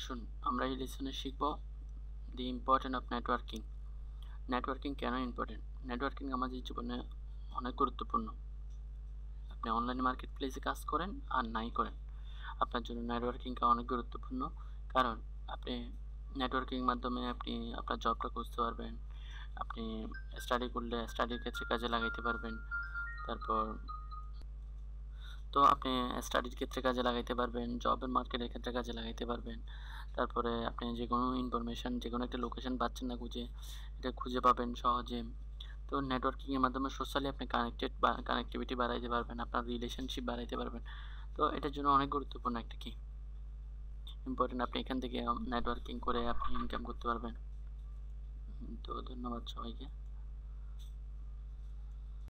আসুন, আমরা এই লেসনে শিখব the important of networking networking কেন ইম্পর্টেন্ট নেটওয়ার্কিং আমাদের জীবনে অনেক গুরুত্বপূর্ণ। আপনি অনলাইন মার্কেট প্লেসে কাজ করেন আর নাই করেন। আপনার জন্য নেটওয়ার্কিংটা অনেক গুরুত্বপূর্ণ। কারণ আপনি নেটওয়ার্কিং মাধ্যমে আপনি আপনার জবটা খুঁজতে পারবেন। আপনি স্টাডি করলে স্টাডির ক্ষেত্রে কাজে লাগাইতে পারবেন। তারপর তো আপনি স্টাডির ক্ষেত্রে কাজে লাগাইতে পারবেন জবের মার্কেটের ক্ষেত্রে কাজে লাগাইতে পারবেন। তারপরে আপনি যে কোনো ইনফরমেশান যে কোনো একটা লোকেশন পাচ্ছেন না খুঁজে, এটা খুঁজে পাবেন সহজে। তো নেটওয়ার্কিংয়ের মাধ্যমে সোশ্যালি আপনি কানেক্টেড বা কানেক্টিভিটি বাড়াইতে পারবেন, আপনার রিলেশনশিপ বাড়াইতে পারবেন। তো এটার জন্য অনেক গুরুত্বপূর্ণ একটা কি ইম্পর্টেন্ট আপনি এখান থেকে নেটওয়ার্কিং করে আপনি ইনকাম করতে পারবেন। তো ধন্যবাদ সবাইকে।